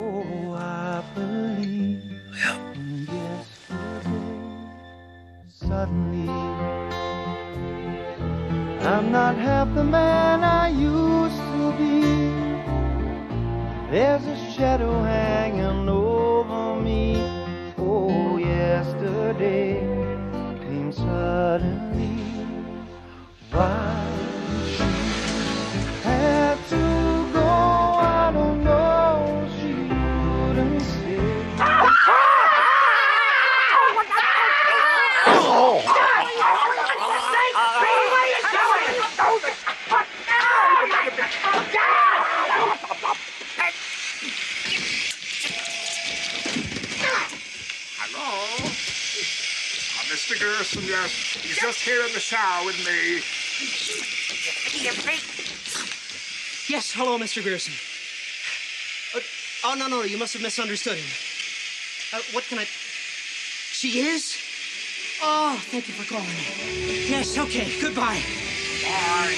Oh, I believe in yesterday. Suddenly, I'm not half the man I used to be. There's a shadow hanging over me. Oh, yesterday came suddenly. Mr. Grierson, yes. He's just here in the shower with me. Yes, hello, Mr. Grierson. Uh, oh, no, no, you must have misunderstood him. Uh, what can I. She is? Oh, thank you for calling me. Yes, okay, goodbye. Bye.